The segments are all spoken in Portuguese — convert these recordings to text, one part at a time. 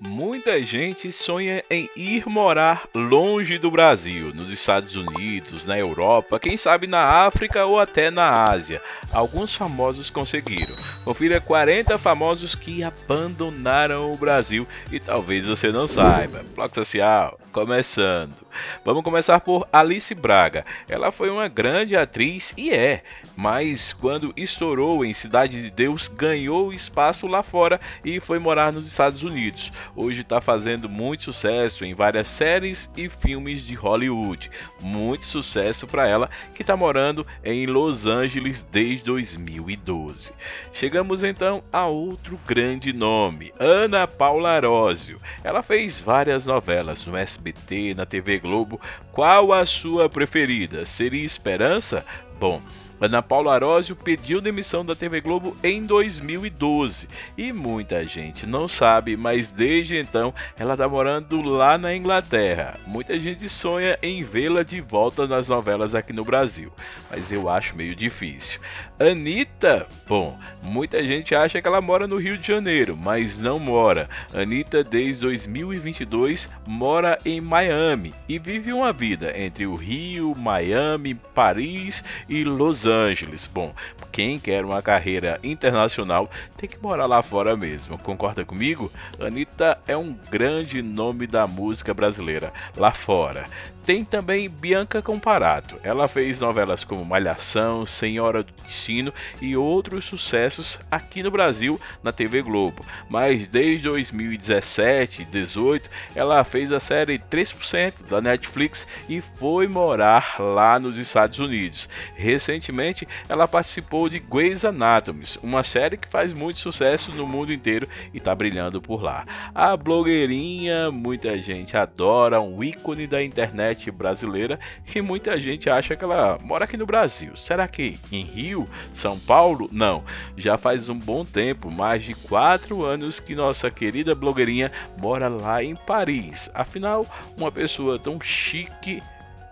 Muita gente sonha em ir morar longe do Brasil, nos Estados Unidos, na Europa, quem sabe na África ou até na Ásia. Alguns famosos conseguiram. Confira 40 famosos que abandonaram o Brasil e talvez você não saiba. Bloco Social, começando. Vamos começar por Alice Braga. Ela foi uma grande atriz e é, mas quando estourou em Cidade de Deus, ganhou espaço lá fora e foi morar nos Estados Unidos. Hoje está fazendo muito sucesso em várias séries e filmes de Hollywood. Muito sucesso para ela que está morando em Los Angeles desde 2012. Chegamos então a outro grande nome, Ana Paula Arósio. Ela fez várias novelas no SBT, na TV Globo, qual a sua preferida? Seria Esperança? Bom, Ana Paula Arósio pediu demissão da TV Globo em 2012 e muita gente não sabe, mas desde então ela está morando lá na Inglaterra. Muita gente sonha em vê-la de volta nas novelas aqui no Brasil, mas eu acho meio difícil. Anitta, bom, muita gente acha que ela mora no Rio de Janeiro, mas não mora. Anitta, desde 2022, mora em Miami e vive uma vida entre o Rio, Miami, Paris e Los Angeles. Bom, quem quer uma carreira internacional tem que morar lá fora mesmo. Concorda comigo? Anitta é um grande nome da música brasileira lá fora. Tem também Bianca Comparato. Ela fez novelas como Malhação, Senhora do Destino e outros sucessos aqui no Brasil na TV Globo. Mas desde 2017 e 2018 ela fez a série 3% da Netflix e foi morar lá nos Estados Unidos. Recentemente ela participou de Grey's Anatomy, uma série que faz muito sucesso no mundo inteiro e está brilhando por lá. A blogueirinha, muita gente adora, um ícone da internet brasileira e muita gente acha que ela mora aqui no Brasil. Será que em Rio, São Paulo? Não. Já faz um bom tempo, mais de quatro anos, que nossa querida blogueirinha mora lá em Paris. Afinal, uma pessoa tão chique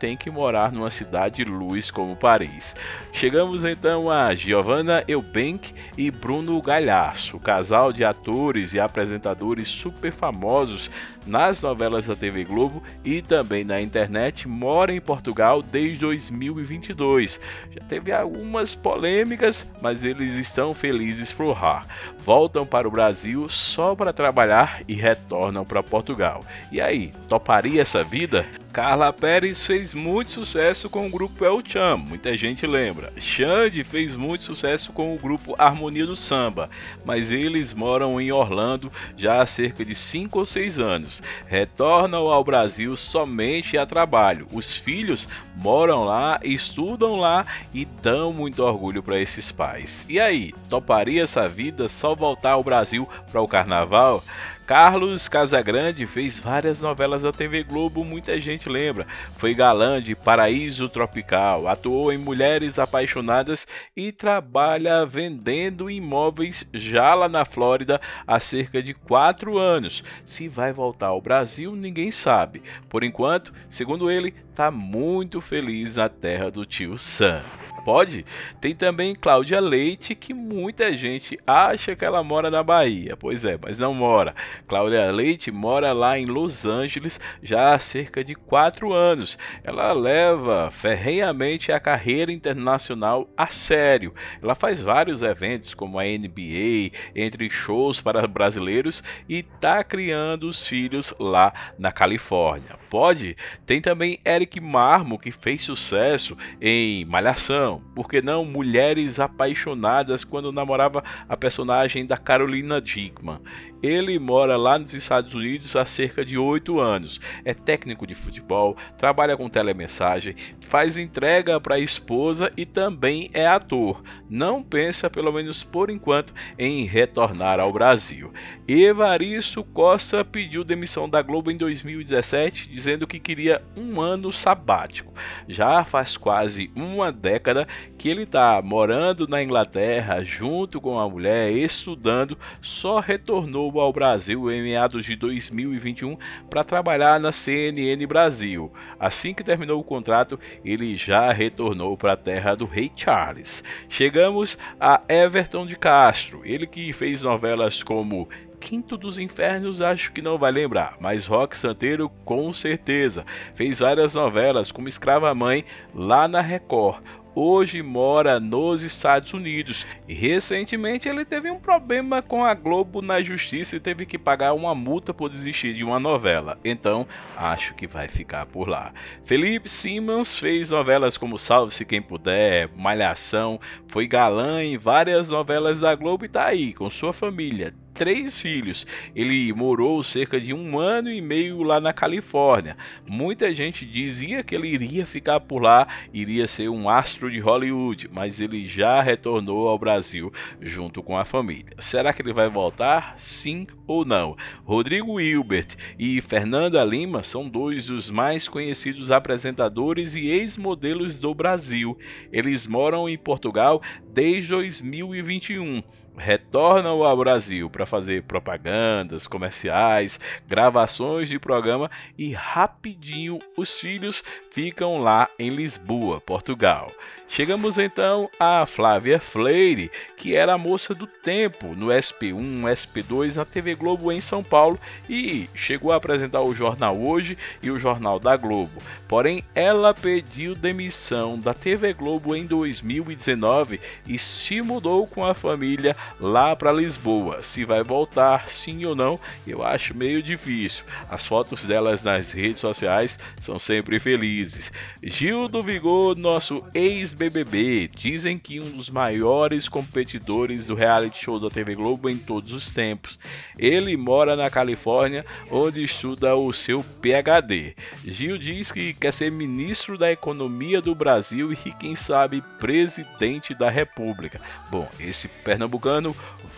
tem que morar numa cidade luz como Paris. Chegamos então a Giovanna Eubank e Bruno Galhaço, casal de atores e apresentadores super famosos nas novelas da TV Globo e também na internet, mora em Portugal desde 2022. Já teve algumas polêmicas, mas eles estão felizes por lá. Voltam para o Brasil só para trabalhar e retornam para Portugal. E aí, toparia essa vida? Carla Pérez fez muito sucesso com o grupo El Cham, muita gente lembra. Xande fez muito sucesso com o grupo Harmonia do Samba, mas eles moram em Orlando já há cerca de 5 ou 6 anos. Retornam ao Brasil somente a trabalho. Os filhos moram lá, estudam lá e dão muito orgulho para esses pais. E aí, toparia essa vida só voltar ao Brasil para o carnaval? Carlos Casagrande fez várias novelas da TV Globo, muita gente lembra. Foi galã de Paraíso Tropical, atuou em Mulheres Apaixonadas e trabalha vendendo imóveis já lá na Flórida há cerca de 4 anos. Se vai voltar ao Brasil, ninguém sabe. Por enquanto, segundo ele, está muito feliz na terra do tio Sam. Pode? Tem também Cláudia Leite, que muita gente acha que ela mora na Bahia. Pois é, mas não mora. Cláudia Leite mora lá em Los Angeles já há cerca de 4 anos. Ela leva ferrenhamente a carreira internacional a sério. Ela faz vários eventos como a NBA, entre shows para brasileiros e está criando os filhos lá na Califórnia. Pode? Tem também Eric Marmo, que fez sucesso em Malhação não, por que não Mulheres Apaixonadas quando namorava a personagem da Carolina Dickman? Ele mora lá nos Estados Unidos há cerca de 8 anos. É técnico de futebol, trabalha com telemensagem, faz entrega para a esposa e também é ator. Não pensa, pelo menos por enquanto, em retornar ao Brasil. Evaristo Costa pediu demissão da Globo em 2017, dizendo que queria um ano sabático. Já faz quase uma década que ele está morando na Inglaterra junto com a mulher, estudando, só retornou ao Brasil em meados de 2021 para trabalhar na CNN Brasil. Assim que terminou o contrato, ele já retornou para a terra do Rei Charles. Chegamos a Everton de Castro, ele que fez novelas como Quinto dos Infernos acho que não vai lembrar, mas Rock Santeiro com certeza. Fez várias novelas como Escrava Mãe lá na Record hoje mora nos Estados Unidos. E recentemente ele teve um problema com a Globo na justiça e teve que pagar uma multa por desistir de uma novela. Então, acho que vai ficar por lá. Felipe Simmons fez novelas como Salve-se Quem Puder, Malhação, foi galã em várias novelas da Globo e tá aí com sua família três filhos. Ele morou cerca de um ano e meio lá na Califórnia. Muita gente dizia que ele iria ficar por lá, iria ser um astro de Hollywood, mas ele já retornou ao Brasil junto com a família. Será que ele vai voltar? Sim ou não? Rodrigo Hilbert e Fernanda Lima são dois dos mais conhecidos apresentadores e ex-modelos do Brasil. Eles moram em Portugal desde 2021 retornam ao Brasil para fazer propagandas, comerciais, gravações de programa e rapidinho os filhos ficam lá em Lisboa, Portugal. Chegamos então a Flávia Fleire, que era a moça do tempo no SP1, SP2 na TV Globo em São Paulo e chegou a apresentar o Jornal Hoje e o Jornal da Globo. Porém, ela pediu demissão da TV Globo em 2019 e se mudou com a família lá para Lisboa. Se vai voltar, sim ou não, eu acho meio difícil. As fotos delas nas redes sociais são sempre felizes. Gil do Vigor, nosso ex BBB. Dizem que um dos maiores competidores do reality show da TV Globo em todos os tempos. Ele mora na Califórnia, onde estuda o seu PhD. Gil diz que quer ser ministro da Economia do Brasil e, quem sabe, presidente da República. Bom, esse pernambucano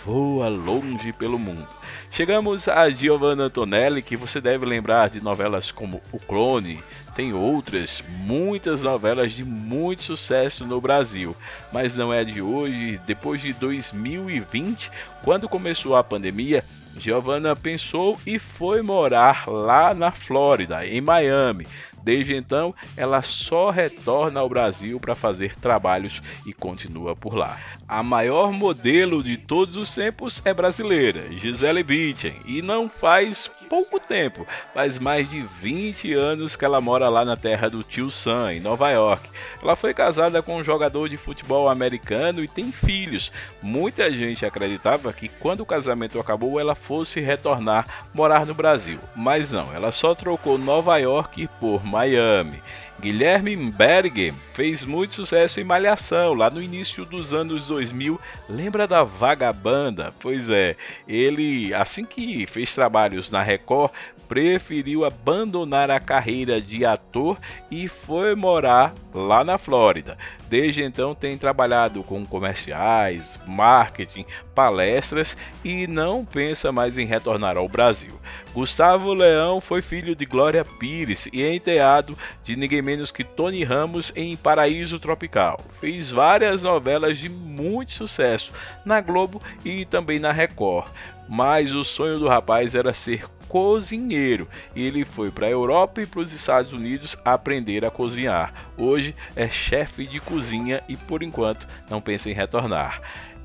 voa longe pelo mundo. Chegamos a Giovanna Antonelli, que você deve lembrar de novelas como O Clone, tem outras, muitas novelas de muito sucesso no Brasil, mas não é de hoje. Depois de 2020, quando começou a pandemia, Giovanna pensou e foi morar lá na Flórida, em Miami. Desde então, ela só retorna ao Brasil para fazer trabalhos e continua por lá. A maior modelo de todos os tempos é brasileira, Gisele Bündchen, e não faz pouco tempo, faz mais de 20 anos que ela mora lá na terra do tio Sam, em Nova York. Ela foi casada com um jogador de futebol americano e tem filhos. Muita gente acreditava que quando o casamento acabou ela fosse retornar morar no Brasil, mas não, ela só trocou Nova York por Miami. Guilherme Berg fez muito sucesso em Malhação, lá no início dos anos 2000. Lembra da Vagabanda? Pois é, ele, assim que fez trabalhos na Record, preferiu abandonar a carreira de ator e foi morar lá na Flórida. Desde então tem trabalhado com comerciais, marketing, palestras e não pensa mais em retornar ao Brasil. Gustavo Leão foi filho de Glória Pires e é enteado de ninguém menos que Tony Ramos em Paraíso Tropical. Fez várias novelas de muito sucesso na Globo e também na Record. Mas o sonho do rapaz era ser cozinheiro e ele foi para a Europa e para os Estados Unidos aprender a cozinhar. Hoje é chefe de cozinha e por enquanto não pensa em retornar.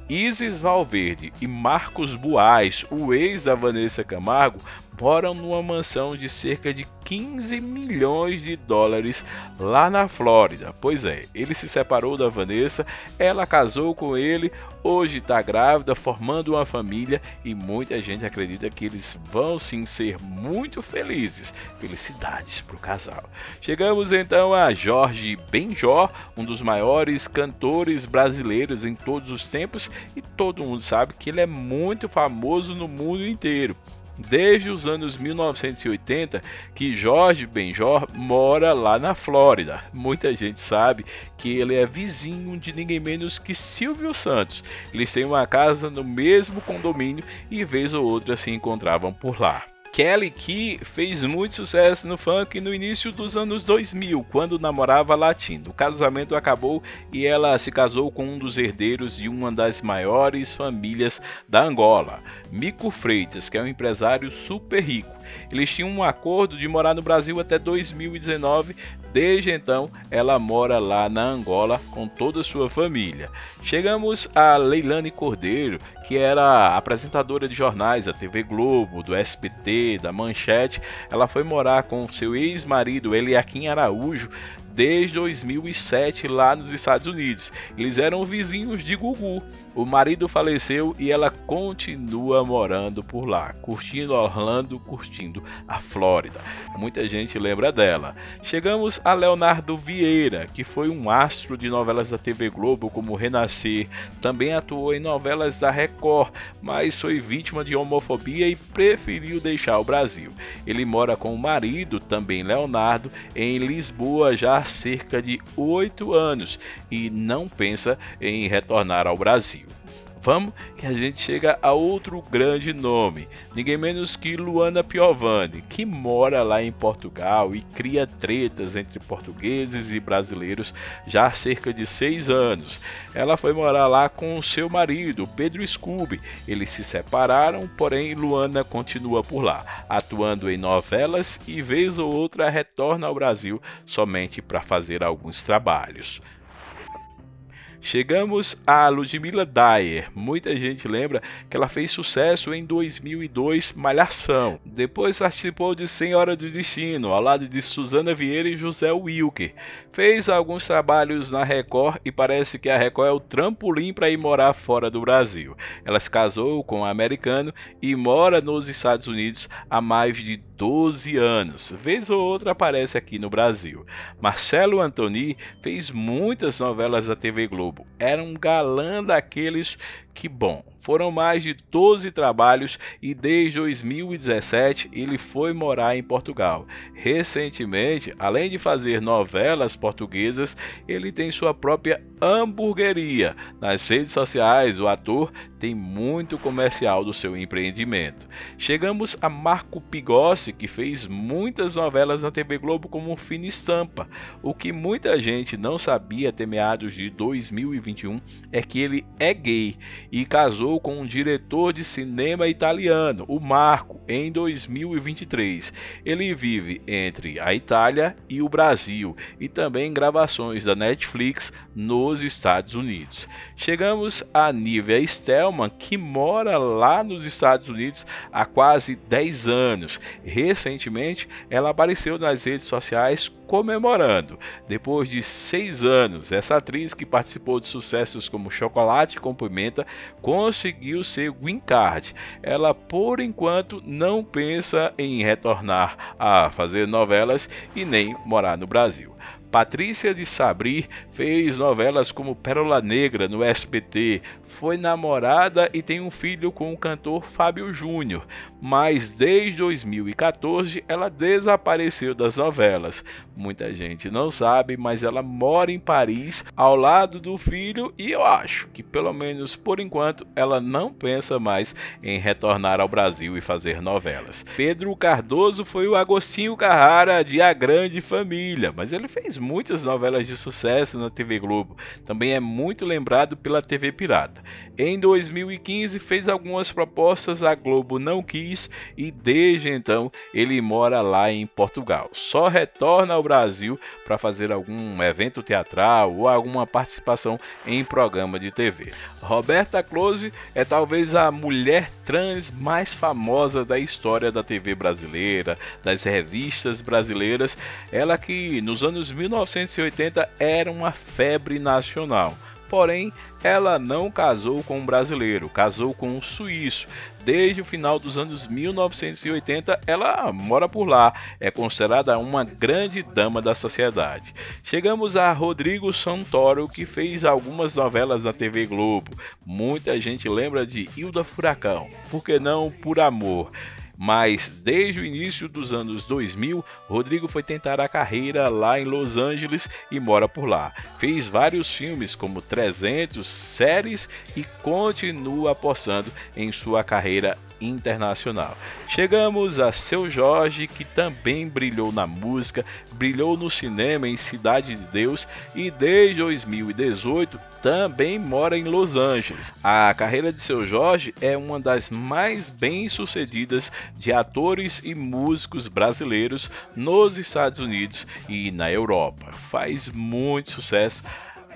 Isis Valverde e Marcos Buais, o ex da Vanessa Camargo, moram numa mansão de cerca de 15 milhões de dólares lá na Flórida. Pois é, ele se separou da Vanessa, ela casou com ele, hoje está grávida, formando uma família e muita gente acredita que eles vão sim ser muito felizes. Felicidades para o casal. Chegamos então a Jorge Benjor, um dos maiores cantores brasileiros em todos os tempos e todo mundo sabe que ele é muito famoso no mundo inteiro desde os anos 1980 que Jorge Benjor mora lá na Flórida. Muita gente sabe que ele é vizinho de ninguém menos que Silvio Santos. Eles têm uma casa no mesmo condomínio e vez ou outra se encontravam por lá. Kelly Key fez muito sucesso no funk no início dos anos 2000, quando namorava latino. O casamento acabou e ela se casou com um dos herdeiros de uma das maiores famílias da Angola, Mico Freitas, que é um empresário super rico. Eles tinham um acordo de morar no Brasil até 2019. Desde então, ela mora lá na Angola com toda a sua família. Chegamos a Leilane Cordeiro, que era apresentadora de jornais da TV Globo, do SBT, da Manchete. Ela foi morar com seu ex-marido Eliakim Araújo desde 2007 lá nos Estados Unidos. Eles eram vizinhos de Gugu. O marido faleceu e ela continua morando por lá, curtindo Orlando, curtindo a Flórida. Muita gente lembra dela. Chegamos a Leonardo Vieira, que foi um astro de novelas da TV Globo como Renascer. Também atuou em novelas da Record, mas foi vítima de homofobia e preferiu deixar o Brasil. Ele mora com o marido, também Leonardo, em Lisboa já há cerca de oito anos e não pensa em retornar ao Brasil. Vamos que a gente chega a outro grande nome, ninguém menos que Luana Piovani, que mora lá em Portugal e cria tretas entre portugueses e brasileiros já há cerca de seis anos. Ela foi morar lá com seu marido, Pedro Scooby. Eles se separaram, porém Luana continua por lá, atuando em novelas e vez ou outra retorna ao Brasil somente para fazer alguns trabalhos. Chegamos a Ludmilla Dyer. Muita gente lembra que ela fez sucesso em 2002 Malhação. Depois participou de Senhora do Destino, ao lado de Suzana Vieira e José Wilker. Fez alguns trabalhos na Record e parece que a Record é o trampolim para ir morar fora do Brasil. Ela se casou com um americano e mora nos Estados Unidos há mais de 12 anos. Vez ou outra aparece aqui no Brasil. Marcelo Antoni fez muitas novelas da TV Globo. Era um galã daqueles que bom. Foram mais de 12 trabalhos e desde 2017 ele foi morar em Portugal. Recentemente, além de fazer novelas portuguesas, ele tem sua própria hamburgueria. Nas redes sociais, o ator tem muito comercial do seu empreendimento. Chegamos a Marco Pigossi, que fez muitas novelas na TV Globo como Fina Estampa. O que muita gente não sabia até meados de 2021 é que ele é gay e casou com um diretor de cinema italiano, o Marco, em 2023. Ele vive entre a Itália e o Brasil e também gravações da Netflix nos Estados Unidos. Chegamos a Nívia Stelman, que mora lá nos Estados Unidos há quase 10 anos. Recentemente, ela apareceu nas redes sociais comemorando. Depois de seis anos, essa atriz que participou de sucessos como Chocolate com Pimenta conseguiu ser green card. Ela, por enquanto, não pensa em retornar a fazer novelas e nem morar no Brasil. Patrícia de Sabri fez novelas como Pérola Negra no SBT, foi namorada e tem um filho com o cantor Fábio Júnior, mas desde 2014 ela desapareceu das novelas. Muita gente não sabe, mas ela mora em Paris ao lado do filho e eu acho que pelo menos por enquanto ela não pensa mais em retornar ao Brasil e fazer novelas. Pedro Cardoso foi o Agostinho Carrara de A Grande Família, mas ele fez muitas novelas de sucesso na TV Globo. Também é muito lembrado pela TV Pirata. Em 2015 fez algumas propostas, a Globo não quis e desde então ele mora lá em Portugal. Só retorna ao Brasil para fazer algum evento teatral ou alguma participação em programa de TV. Roberta Close é talvez a mulher trans mais famosa da história da TV brasileira, das revistas brasileiras. Ela que nos anos 1980 era uma febre nacional. Porém, ela não casou com um brasileiro, casou com um suíço. Desde o final dos anos 1980, ela mora por lá, é considerada uma grande dama da sociedade. Chegamos a Rodrigo Santoro, que fez algumas novelas na TV Globo. Muita gente lembra de Hilda Furacão, por que não Por Amor? Mas desde o início dos anos 2000, Rodrigo foi tentar a carreira lá em Los Angeles e mora por lá. Fez vários filmes como 300, séries e continua apostando em sua carreira internacional. Chegamos a Seu Jorge, que também brilhou na música, brilhou no cinema em Cidade de Deus e desde 2018 também mora em Los Angeles. A carreira de seu Jorge é uma das mais bem-sucedidas de atores e músicos brasileiros nos Estados Unidos e na Europa. Faz muito sucesso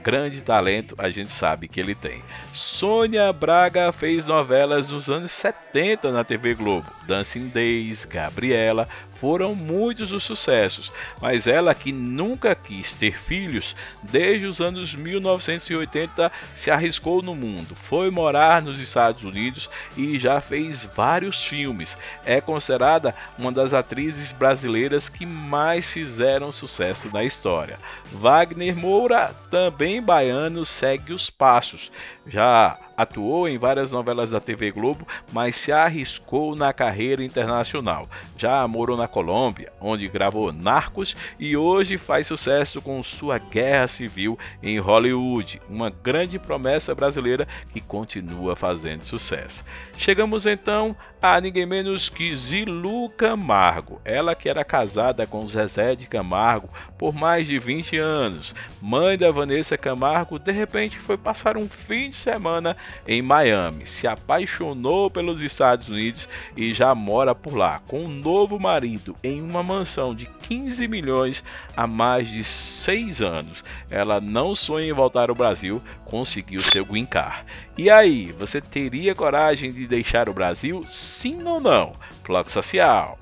grande talento a gente sabe que ele tem. Sônia Braga fez novelas nos anos 70 na TV Globo. Dancing Days, Gabriela, foram muitos os sucessos, mas ela que nunca quis ter filhos, desde os anos 1980 se arriscou no mundo, foi morar nos Estados Unidos e já fez vários filmes. É considerada uma das atrizes brasileiras que mais fizeram sucesso na história. Wagner Moura, também baiano, segue os passos. Já atuou em várias novelas da TV Globo, mas se arriscou na carreira internacional. Já morou na Colômbia, onde gravou Narcos e hoje faz sucesso com sua Guerra Civil em Hollywood, uma grande promessa brasileira que continua fazendo sucesso. Chegamos então a ninguém menos que Zilu Camargo, ela que era casada com Zezé de Camargo por mais de 20 anos, mãe da Vanessa Camargo, de repente foi passar um fim de semana em Miami, se apaixonou pelos Estados Unidos e já mora por lá, com um novo marido em uma mansão de 15 milhões há mais de 6 anos. Ela não sonha em voltar ao Brasil, conseguiu seu green card. E aí, você teria coragem de deixar o Brasil? Sim ou não? Clock Social.